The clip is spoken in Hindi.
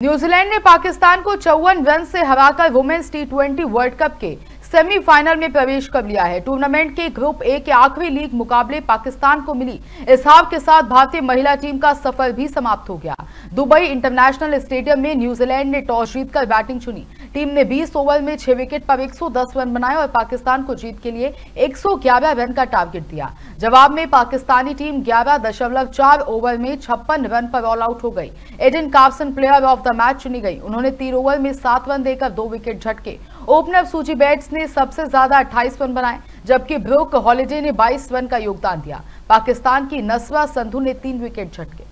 न्यूजीलैंड ने पाकिस्तान को चौवन रन से हराकर women's T twenty world cup के सेमीफाइनल में प्रवेश कर लिया है। टूर्नामेंट के ग्रुप ए के आखिरी लीग मुकाबले पाकिस्तान को मिली। इस हार के साथ भारतीय महिला टीम का सफ़र भी समाप्त हो गया। दुबई इंटरनेशनल स्टेडियम में न्यूजीलैंड ने टॉस जीतकर बैटिंग चुनी। टीम ने 20 ओवर में 6 विकेट पर 110 रन बनाए और पाकिस्तान को जीत के लिए 111 रन का टारगेट दिया। जवाब में पाकिस्तानी टीम ग्यारह दशमलव चार ओवर में छप्पन रन पर ऑल आउट हो गई। Eden Carson player of the match चुनी गई। उन्होंने तीन ओवर में सात रन देकर दो विकेट झटके। ओपनर सूची बैट्स ने सबसे ज़्यादा 28 रन बनाए, जबकि ब्रोक हॉलीडे ने 22 रन का योगदान दिया। पाकिस्तान की नस्वा संधू ने तीन विकेट झटके।